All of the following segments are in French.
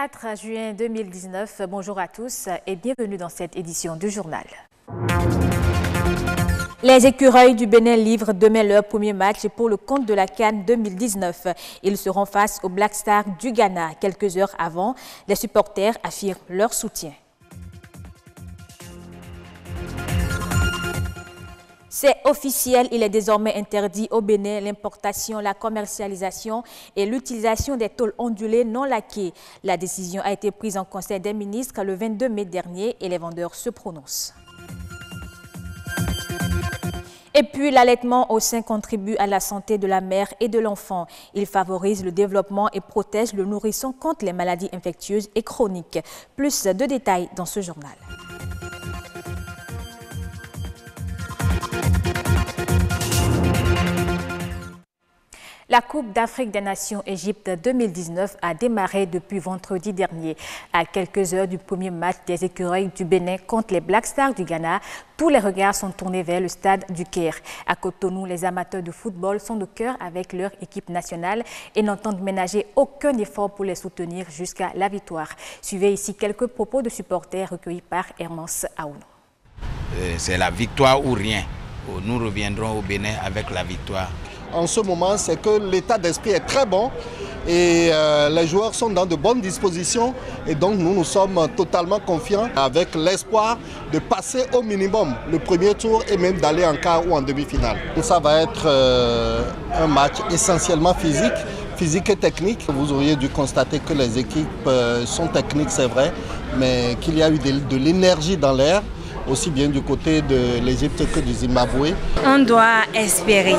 24 juin 2019, bonjour à tous et bienvenue dans cette édition du journal. Les écureuils du Bénin livrent demain leur premier match pour le compte de la Cannes 2019. Ils seront face aux Black Stars du Ghana. Quelques heures avant, les supporters affirment leur soutien. C'est officiel, il est désormais interdit au Bénin l'importation, la commercialisation et l'utilisation des tôles ondulées non laquées. La décision a été prise en Conseil des ministres le 22 mai dernier et les vendeurs se prononcent. Et puis, l'allaitement au sein contribue à la santé de la mère et de l'enfant. Il favorise le développement et protège le nourrisson contre les maladies infectieuses et chroniques. Plus de détails dans ce journal. La Coupe d'Afrique des Nations Égypte 2019 a démarré depuis vendredi dernier. À quelques heures du premier match des écureuils du Bénin contre les Black Stars du Ghana, tous les regards sont tournés vers le stade du Caire. À Cotonou, les amateurs de football sont de cœur avec leur équipe nationale et n'entendent ménager aucun effort pour les soutenir jusqu'à la victoire. Suivez ici quelques propos de supporters recueillis par Hermance Aouno. Euh, c'est la victoire ou rien. Nous reviendrons au Bénin avec la victoire en ce moment, c'est que l'état d'esprit est très bon et euh, les joueurs sont dans de bonnes dispositions et donc nous nous sommes totalement confiants avec l'espoir de passer au minimum le premier tour et même d'aller en quart ou en demi-finale. Ça va être euh, un match essentiellement physique physique et technique. Vous auriez dû constater que les équipes euh, sont techniques, c'est vrai, mais qu'il y a eu de l'énergie dans l'air aussi bien du côté de l'Égypte que du Zimbabwe. On doit espérer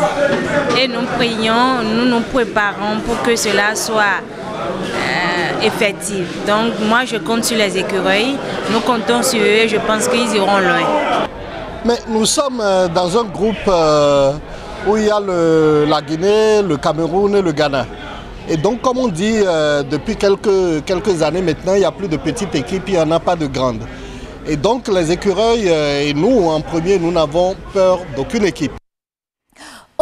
et nous prions, nous nous préparons pour que cela soit euh, effectif. Donc moi je compte sur les écureuils, nous comptons sur eux et je pense qu'ils iront loin. Mais nous sommes euh, dans un groupe euh, où il y a la Guinée, le Cameroun et le Ghana. Et donc, comme on dit depuis quelques, quelques années maintenant, il n'y a plus de petites équipes, il n'y en a pas de grandes. Et donc les écureuils euh, et nous, en premier, nous n'avons peur d'aucune équipe.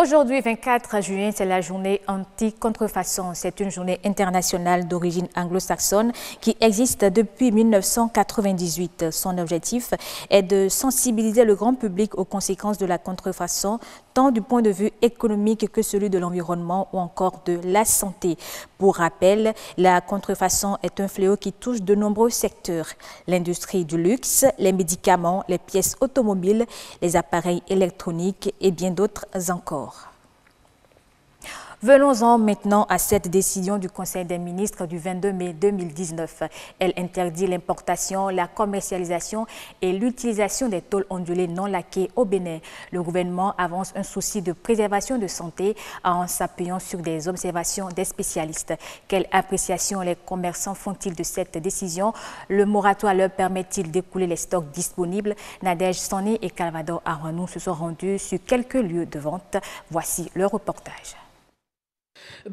Aujourd'hui, 24 juin, c'est la journée anti-contrefaçon. C'est une journée internationale d'origine anglo-saxonne qui existe depuis 1998. Son objectif est de sensibiliser le grand public aux conséquences de la contrefaçon, tant du point de vue économique que celui de l'environnement ou encore de la santé. Pour rappel, la contrefaçon est un fléau qui touche de nombreux secteurs. L'industrie du luxe, les médicaments, les pièces automobiles, les appareils électroniques et bien d'autres encore. Venons-en maintenant à cette décision du Conseil des ministres du 22 mai 2019. Elle interdit l'importation, la commercialisation et l'utilisation des tôles ondulées non laquées au Bénin. Le gouvernement avance un souci de préservation de santé en s'appuyant sur des observations des spécialistes. Quelle appréciation les commerçants font-ils de cette décision? Le moratoire leur permet-il d'écouler les stocks disponibles? Nadège Sonné et Calvador Aranou se sont rendus sur quelques lieux de vente. Voici le reportage.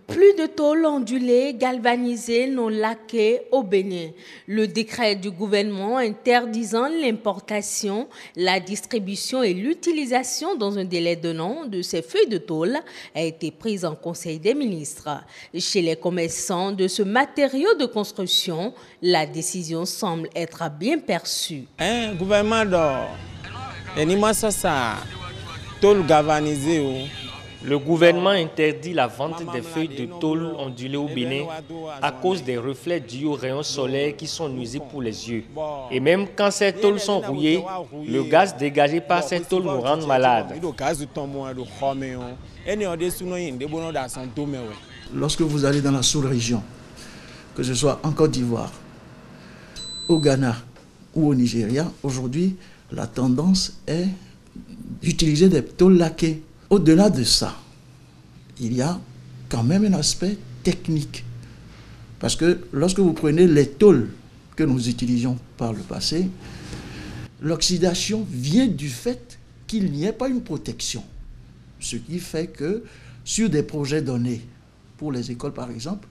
Plus de tôles ondulées galvanisées non laquées au Bénin. Le décret du gouvernement interdisant l'importation, la distribution et l'utilisation dans un délai de an de ces feuilles de tôle a été pris en Conseil des ministres. Chez les commerçants de ce matériau de construction, la décision semble être bien perçue. Un gouvernement d'or, galvanisée le gouvernement interdit la vente des feuilles de tôle ondulées au Bénin à cause des reflets dus aux rayons solaires qui sont nuisibles pour les yeux. Et même quand ces tôles sont rouillées, le gaz dégagé par ces tôles nous rend malades. Lorsque vous allez dans la sous-région, que ce soit en Côte d'Ivoire, au Ghana ou au Nigeria, aujourd'hui, la tendance est d'utiliser des tôles laquées au-delà de ça, il y a quand même un aspect technique. Parce que lorsque vous prenez les tôles que nous utilisions par le passé, l'oxydation vient du fait qu'il n'y ait pas une protection. Ce qui fait que sur des projets donnés, pour les écoles par exemple,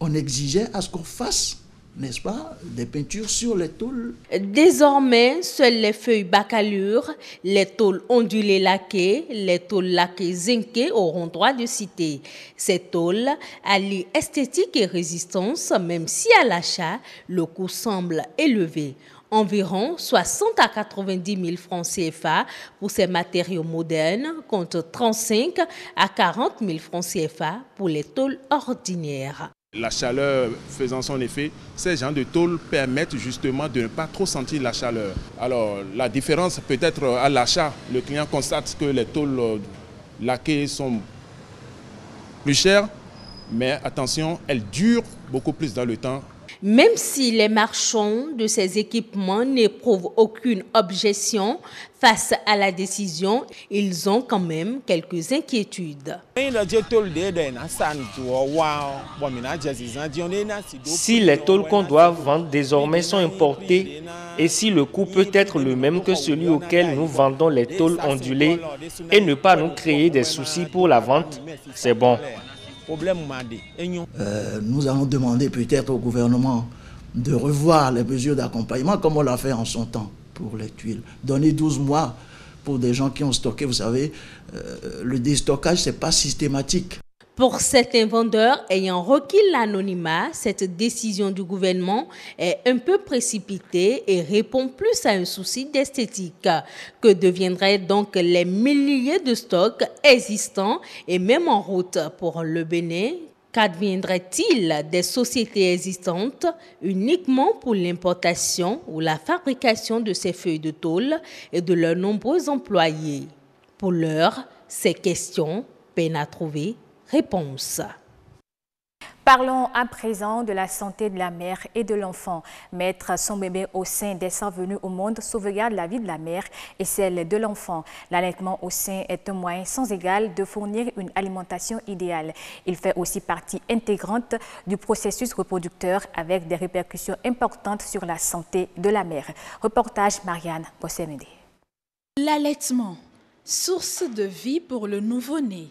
on exigeait à ce qu'on fasse n'est-ce pas, des peintures sur les tôles. Désormais, seules les feuilles bacalures, les tôles ondulées laquées, les tôles laquées zinquées auront droit de citer. Ces tôles allient esthétique et résistance, même si à l'achat, le coût semble élevé environ 60 à 90 000 francs CFA pour ces matériaux modernes, contre 35 à 40 000 francs CFA pour les tôles ordinaires. La chaleur faisant son effet, ces gens de tôles permettent justement de ne pas trop sentir la chaleur. Alors la différence peut-être à l'achat, le client constate que les tôles euh, laquées sont plus chères, mais attention, elles durent beaucoup plus dans le temps même si les marchands de ces équipements n'éprouvent aucune objection face à la décision, ils ont quand même quelques inquiétudes. Si les tôles qu'on doit vendre désormais sont importées et si le coût peut être le même que celui auquel nous vendons les tôles ondulées et ne pas nous créer des soucis pour la vente, c'est bon. Euh, nous allons demander peut-être au gouvernement de revoir les mesures d'accompagnement comme on l'a fait en son temps pour les tuiles. Donner 12 mois pour des gens qui ont stocké, vous savez, euh, le déstockage, ce n'est pas systématique. Pour certains vendeurs ayant requis l'anonymat, cette décision du gouvernement est un peu précipitée et répond plus à un souci d'esthétique. Que deviendraient donc les milliers de stocks existants et même en route pour le Bénin Qu'adviendrait-il des sociétés existantes uniquement pour l'importation ou la fabrication de ces feuilles de tôle et de leurs nombreux employés? Pour l'heure, ces questions peinent à trouver réponse. Parlons à présent de la santé de la mère et de l'enfant. Mettre son bébé au sein des sangs venus au monde sauvegarde la vie de la mère et celle de l'enfant. L'allaitement au sein est un moyen sans égal de fournir une alimentation idéale. Il fait aussi partie intégrante du processus reproducteur avec des répercussions importantes sur la santé de la mère. Reportage Marianne Bossémédé. L'allaitement, source de vie pour le nouveau-né.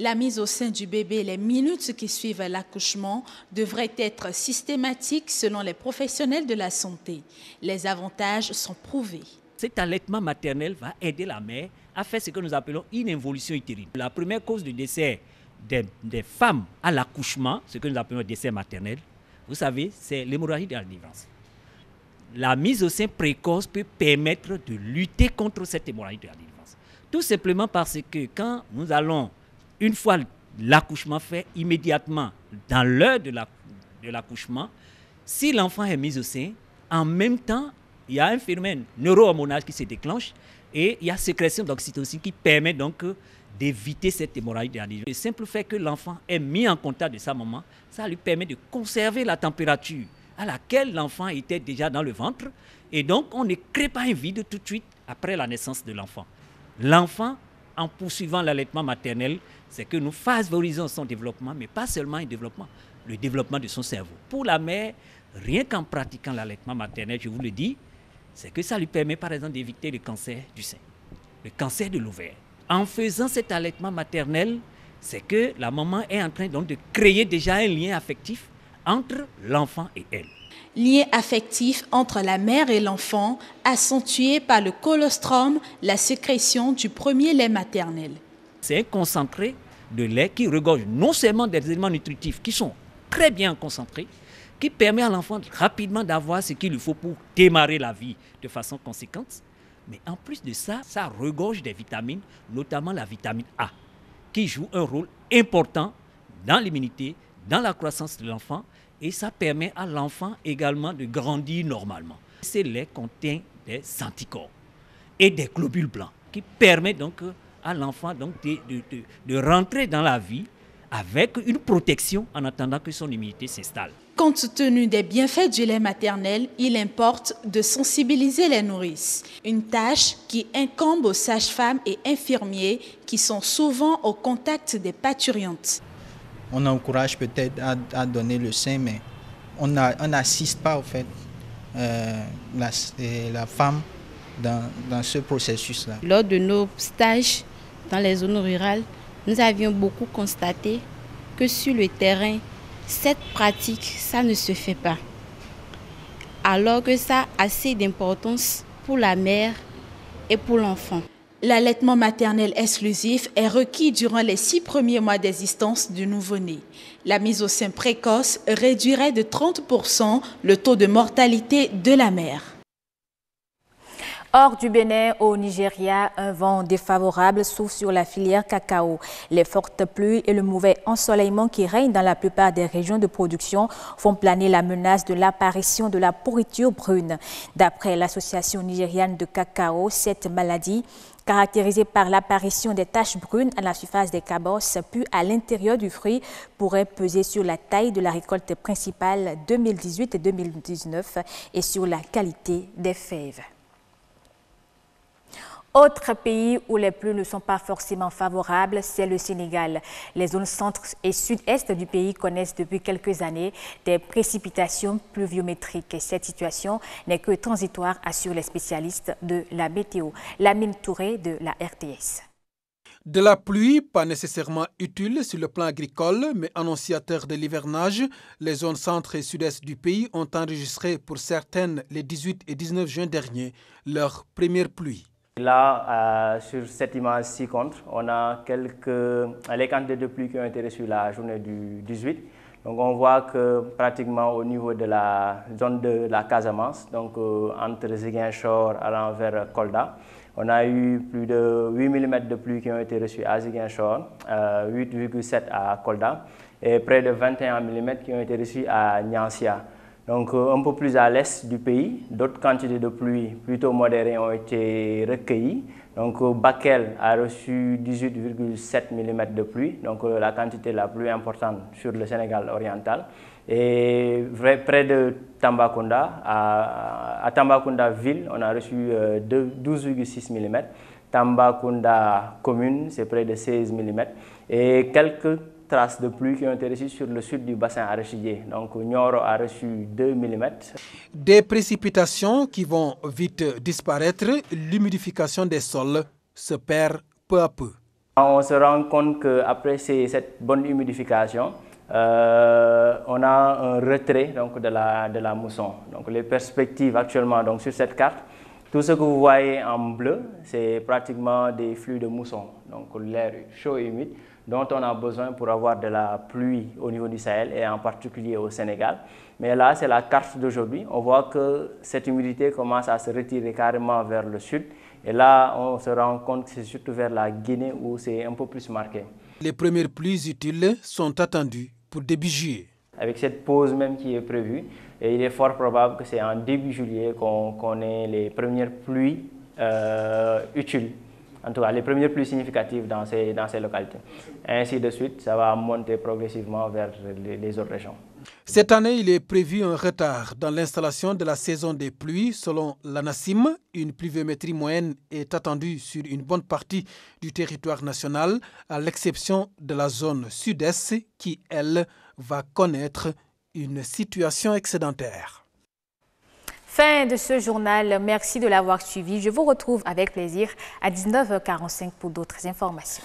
La mise au sein du bébé les minutes qui suivent l'accouchement devrait être systématique selon les professionnels de la santé. Les avantages sont prouvés. Cet allaitement maternel va aider la mère à faire ce que nous appelons une évolution utérine. La première cause de décès des, femmes à l'accouchement, ce que nous appelons décès maternel, vous savez, c'est l'hémorragie de la délivrance. La mise au sein précoce peut permettre de lutter contre cette hémorragie de la délivrance. Tout simplement parce que quand nous allons une fois l'accouchement fait, immédiatement, dans l'heure de l'accouchement, si l'enfant est mis au sein, en même temps, il y a un phénomène neurohormonal qui se déclenche et il y a sécrétion d'oxytocine qui permet donc d'éviter cette hémorragie Le simple fait que l'enfant est mis en contact de sa maman, ça lui permet de conserver la température à laquelle l'enfant était déjà dans le ventre. Et donc, on ne crée pas un vide tout de suite après la naissance de l'enfant. L'enfant, en poursuivant l'allaitement maternel, c'est que nous favorisons son développement, mais pas seulement un développement, le développement de son cerveau. Pour la mère, rien qu'en pratiquant l'allaitement maternel, je vous le dis, c'est que ça lui permet par exemple d'éviter le cancer du sein, le cancer de l'ovaire. En faisant cet allaitement maternel, c'est que la maman est en train donc de créer déjà un lien affectif entre l'enfant et elle. Lien affectif entre la mère et l'enfant, accentué par le colostrum, la sécrétion du premier lait maternel. C'est un concentré de lait qui regorge non seulement des éléments nutritifs qui sont très bien concentrés, qui permet à l'enfant rapidement d'avoir ce qu'il lui faut pour démarrer la vie de façon conséquente, mais en plus de ça, ça regorge des vitamines, notamment la vitamine A, qui joue un rôle important dans l'immunité, dans la croissance de l'enfant, et ça permet à l'enfant également de grandir normalement. Ce lait contient des anticorps et des globules blancs qui permettent donc à l'enfant donc de, de, rentrer dans la vie avec une protection en attendant que son immunité s'installe. Compte tenu des bienfaits du lait maternel, il importe de sensibiliser les nourrices, une tâche qui incombe aux sages-femmes et infirmiers qui sont souvent au contact des parturientes. On encourage peut-être à, donner le sein, mais on n'assiste pas au fait euh, la, la, femme dans ce processus-là. Lors de nos stages dans les zones rurales, nous avions beaucoup constaté que sur le terrain, cette pratique, ça ne se fait pas. alors que ça a assez d'importance pour la mère et pour l'enfant. L'allaitement maternel exclusif est requis durant les six premiers mois d'existence du nouveau-né. La mise au sein précoce réduirait de 30% le taux de mortalité de la mère. Hors du Bénin au Nigeria, un vent défavorable souffle sur la filière cacao. Les fortes pluies et le mauvais ensoleillement qui règnent dans la plupart des régions de production font planer la menace de l'apparition de la pourriture brune. D'après l'association nigériane de cacao, cette maladie caractérisée par l'apparition des taches brunes à la surface des cabosses puis à l'intérieur du fruit, pourrait peser sur la taille de la récolte principale 2018 et 2019 et sur la qualité des fèves. Autre pays où les pluies ne sont pas forcément favorables, c'est le Sénégal. Les zones centre et sud-est du pays connaissent depuis quelques années des précipitations pluviométriques. Et cette situation n'est que transitoire, assurent les spécialistes de la météo. Lamine Touré de la RTS. De la pluie, pas nécessairement utile sur le plan agricole, mais annonciateur de l'hivernage, les zones centre et sud-est du pays ont enregistré pour certaines les 18 et 19 juin dernier leur première pluie. Là, euh, sur cette image-ci contre, on a quelques les quantités de pluie qui ont été reçues la journée du 18. Donc on voit que pratiquement au niveau de la zone de la Casamance, donc euh, entre Ziguinchor allant vers Kolda, on a eu plus de 8 mm de pluie qui ont été reçus à Ziguinchor, 8,7 euh, à Kolda et près de 21 mm qui ont été reçus à Nyansia. Donc euh, un peu plus à l'est du pays, d'autres quantités de pluie plutôt modérées ont été recueillies. Donc euh, Bakel a reçu 18,7 mm de pluie, donc euh, la quantité la plus importante sur le Sénégal oriental. Et près de Tambacounda, à, Tambacounda ville, on a reçu 12,6 mm. Tambacounda commune, c'est près de 16 mm. Et quelques traces de pluie qui ont été reçues sur le sud du bassin arachidier. Donc Nioro a reçu 2 mm. Des précipitations qui vont vite disparaître, l'humidification des sols se perd peu à peu. On se rend compte qu'après cette bonne humidification, euh, on a un retrait donc, de, la, de la mousson. Donc les perspectives actuellement donc, sur cette carte, tout ce que vous voyez en bleu, c'est pratiquement des flux de mousson, donc l'air chaud et humide dont on a besoin pour avoir de la pluie au niveau du Sahel et en particulier au Sénégal. Mais là, c'est la carte d'aujourd'hui. On voit que cette humidité commence à se retirer carrément vers le sud. Et là, on se rend compte que c'est surtout vers la Guinée où c'est un peu plus marqué. Les premières pluies utiles sont attendues pour début juillet. Avec cette pause même qui est prévue, et il est fort probable que c'est en début juillet qu'on ait les premières pluies euh, utiles en tout cas les premières plus significatives dans ces, dans ces localités. ainsi de suite, ça va monter progressivement vers les, autres régions. Cette année, il est prévu un retard dans l'installation de la saison des pluies. Selon l'ANASIM, une pluviométrie moyenne est attendue sur une bonne partie du territoire national, à l'exception de la zone sud-est qui, elle, va connaître une situation excédentaire. Fin de ce journal. Merci de l'avoir suivi. Je vous retrouve avec plaisir à 19h45 pour d'autres informations.